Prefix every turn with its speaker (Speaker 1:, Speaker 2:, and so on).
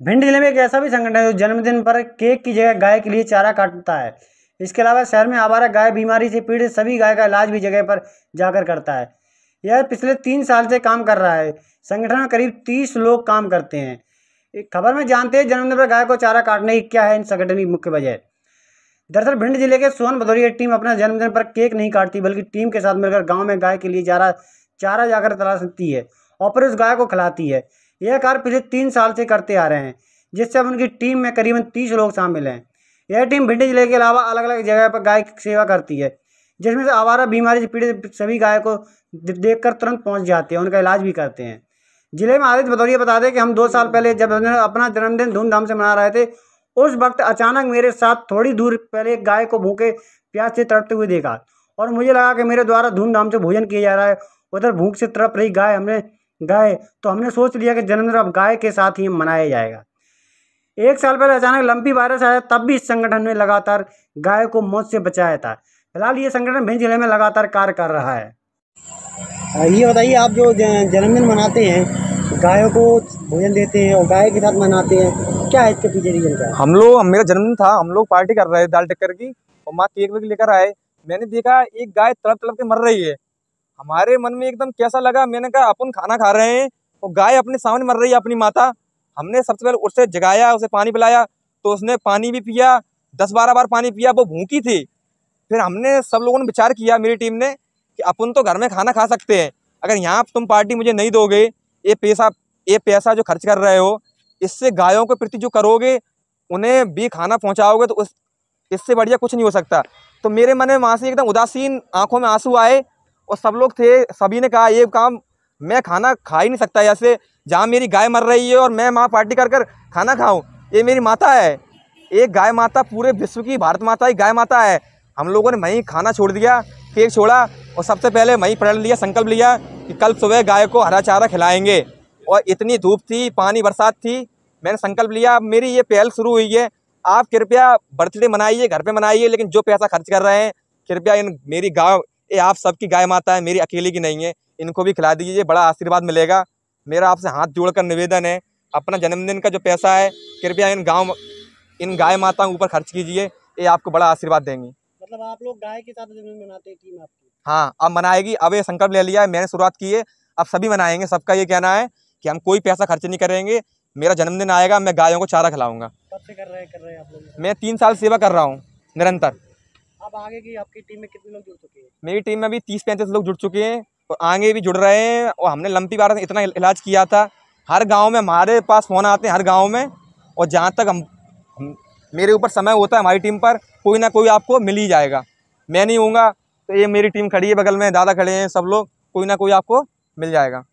Speaker 1: भिंड ज़िले में एक ऐसा भी संगठन है जो जन्मदिन पर केक की जगह गाय के लिए चारा काटता है। इसके अलावा शहर में आवारा गाय, बीमारी से पीड़ित सभी गाय का इलाज भी जगह पर जाकर करता है। यह पिछले तीन साल से काम कर रहा है। संगठन में करीब तीस लोग काम करते हैं। एक खबर में जानते हैं, जन्मदिन पर गाय को चारा काटने की क्या है इन संगठन की मुख्य वजह? दरअसल भिंड ज़िले के सोन भदौरिया टीम अपना जन्मदिन पर केक नहीं काटती, बल्कि टीम के साथ मिलकर गाँव में गाय के लिए चारा चारा जाकर तलाशती है और फिर उस गाय को खिलाती है। यह कार्य पिछले तीन साल से करते आ रहे हैं, जिससे अब उनकी टीम में करीबन तीस लोग शामिल हैं। यह टीम भिंडी ज़िले के अलावा अलग अलग जगह पर गाय की सेवा करती है, जिसमें से आवारा, बीमारी से पीड़ित सभी गाय को देखकर तुरंत पहुँच जाते हैं उनका इलाज भी करते हैं। ज़िले में आदित्य भदौरिया बता दें कि हम दो साल पहले जब अपना जन्मदिन धूमधाम से मना रहे थे, उस वक्त अचानक मेरे साथ थोड़ी दूर पहले एक गाय को भूखे प्याज से तड़पते हुए देखा और मुझे लगा कि मेरे द्वारा धूमधाम से भोजन किया जा रहा है, उधर भूख से तड़प रही गाय हमने गाय तो हमने सोच लिया कि जन्मदिन अब गाय के साथ ही मनाया जाएगा। एक साल पहले अचानक लंपी वायरस आया तब भी इस संगठन ने लगातार गाय को मौत से बचाया था। फ़िलहाल ये संगठन भिंड ज़िले में लगातार कार्य कर रहा है। ये बताइए आप जो जन्मदिन मनाते हैं गायों को भोजन देते हैं और गाय के साथ मनाते हैं क्या है इसके पीछे रीजन क्या
Speaker 2: हम लोग मेरा जन्मदिन था हम लोग पार्टी कर रहे थे दाल टक्कर की और माँ केक वेक लेकर आए। मैंने देखा एक गाय तड़प तड़प के मर रही है। हमारे मन में एकदम कैसा लगा? मैंने कहा, अपन खाना खा रहे हैं। और गाय अपने सामने मर रही है, अपनी माता। हमने सबसे पहले उससे जगाया, उसे पानी पिलाया तो उसने पानी भी पिया, दस बारह बार पानी पिया, वो भूखी थी। फिर हमने सब लोगों ने विचार किया, मेरी टीम ने, कि अपन तो घर में खाना खा सकते हैं। अगर यहाँ तुम पार्टी मुझे नहीं दोगे, ये पैसा ये पैसा जो खर्च कर रहे हो, इससे गायों के प्रति जो करोगे, उन्हें भी खाना पहुँचाओगे तो उस, इससे बढ़िया कुछ नहीं हो सकता। तो मेरे मन में वहाँ से एकदम उदासीन आँखों में आँसू आए और सब लोग थे, सभी ने कहा, ये काम मैं खाना खा ही नहीं सकता, ऐसे जहाँ मेरी गाय मर रही है और मैं वहाँ पार्टी कर कर खाना खाऊँ, ये मेरी माता है। एक गाय माता पूरे विश्व की भारत माता ही गाय माता है। हम लोगों ने वहीं खाना छोड़ दिया, केक छोड़ा और सबसे पहले वहीं प्रण लिया, संकल्प लिया कि कल सुबह गाय को हरा चारा खिलाएँगे। और इतनी धूप थी, पानी बरसात थी, मैंने संकल्प लिया मेरी ये पहल शुरू हुई है। आप कृपया बर्थडे मनाइए, घर पे मनाइए, लेकिन जो पैसा खर्च कर रहे हैं, कृपया इन मेरी गाँव ये आप सबकी गाय माता है मेरी अकेली की नहीं है। इनको भी खिला दीजिए बड़ा आशीर्वाद मिलेगा। मेरा आपसे हाथ जोड़कर निवेदन है अपना जन्मदिन का जो पैसा है कृपया इन गाँव इन गाय माताओं के ऊपर खर्च कीजिए। ये आपको बड़ा आशीर्वाद देंगी।
Speaker 1: मतलब आप लोग गाय के साथ जन्मदिन मनाते हैं टीम आपकी?
Speaker 2: हाँ अब मनाएगी। अब ये संकल्प ले लिया है मैंने शुरुआत की है। अब सभी मनाएँगे सबका ये कहना है कि हम कोई पैसा खर्च नहीं करेंगे। मेरा जन्मदिन आएगा मैं गायों को चारा खिलाऊँगा।
Speaker 1: कब से कर रहे हैं कर रहे हैं आप लोग?
Speaker 2: मैं तीन साल सेवा कर रहा हूँ निरंतर।
Speaker 1: अब आगे की आपकी टीम में कितने लोग जुड़ चुके हैं?
Speaker 2: मेरी टीम में अभी तीस पैंतीस लोग जुड़ चुके हैं और आगे भी जुड़ रहे हैं और हमने लंपी बार इतना इलाज किया था। हर गाँव में हमारे पास फ़ोन आते हैं हर गाँव में और जहाँ तक हम, हम मेरे ऊपर समय होता है हमारी टीम पर कोई ना कोई आपको मिल ही जाएगा। मैं नहीं हूँगा तो ये मेरी टीम खड़ी है बगल में दादा खड़े हैं सब लोग कोई ना कोई आपको मिल जाएगा।